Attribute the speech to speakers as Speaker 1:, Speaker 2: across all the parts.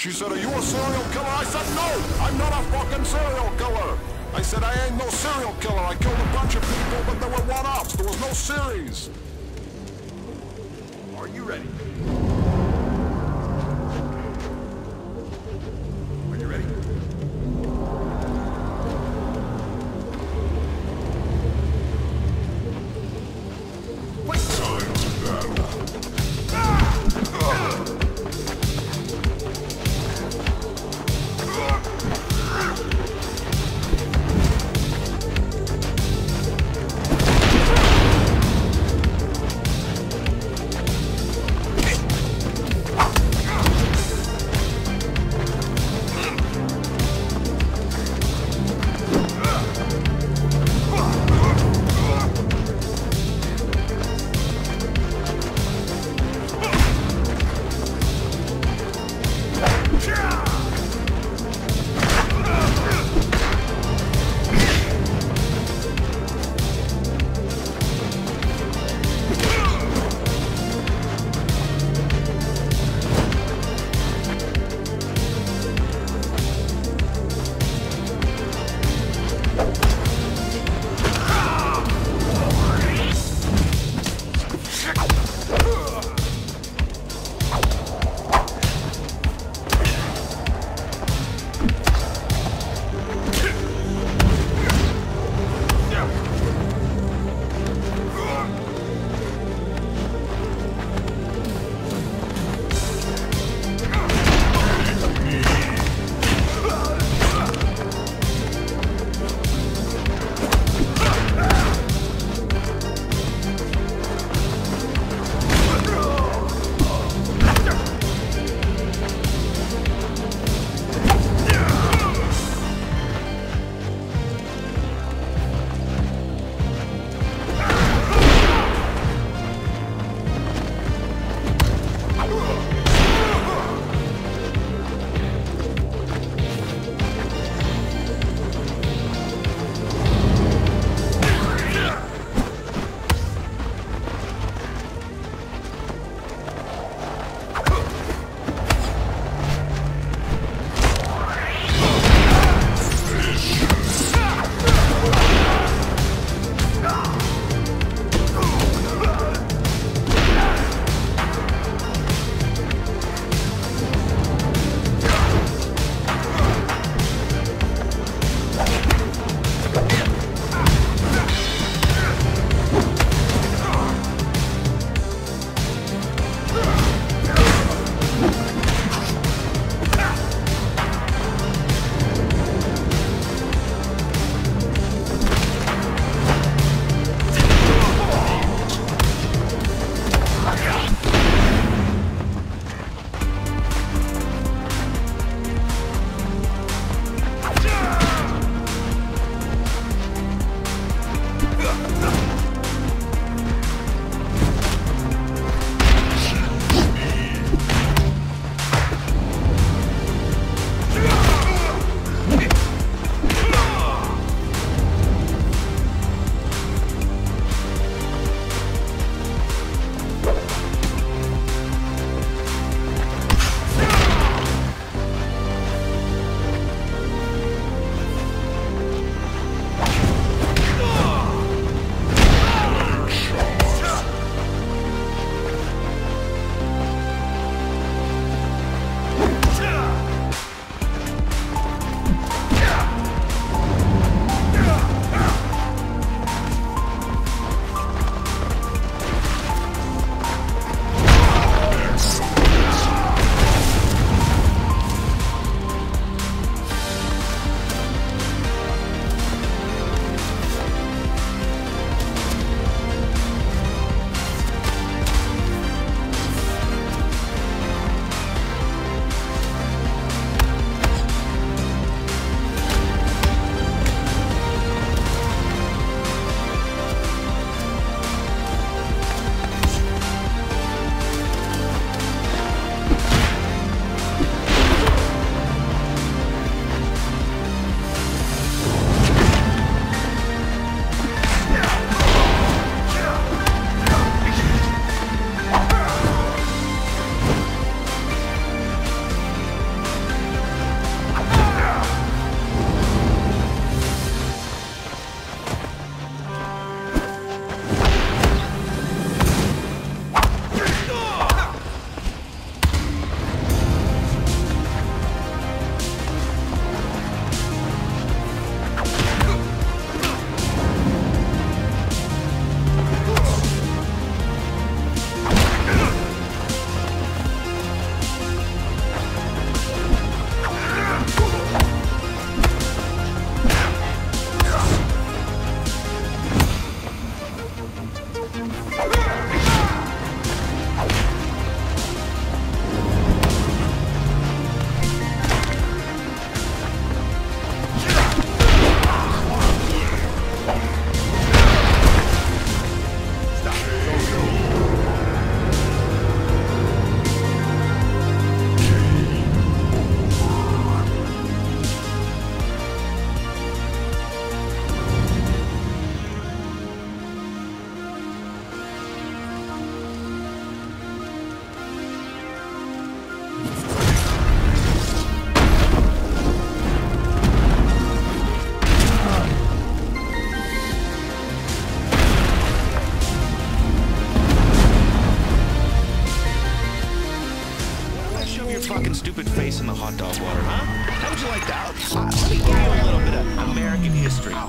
Speaker 1: She said, are you a serial killer? I said, no, I'm not a fucking serial killer. I said, I ain't no serial killer. I killed a bunch of people, but there were one-offs. There was no series.
Speaker 2: Are you ready?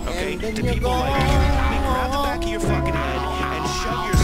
Speaker 3: Okay? To people like you, me grab the back of your fucking head and shove your